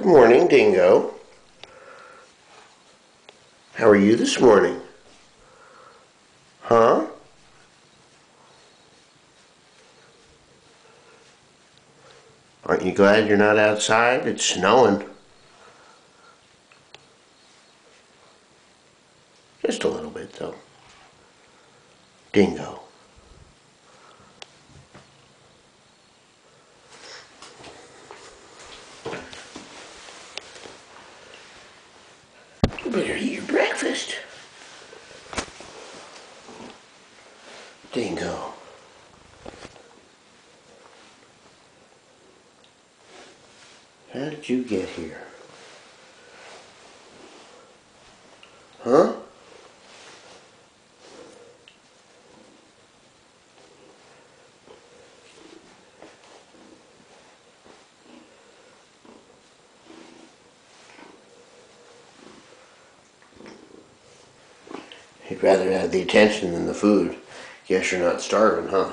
Good morning, Dingo. How are you this morning? Huh? Aren't you glad you're not outside? It's snowing. Just a little bit, though. Dingo. Better eat your breakfast. Dingo. How did you get here? Huh? He'd rather have the attention than the food. Guess you're not starving, huh?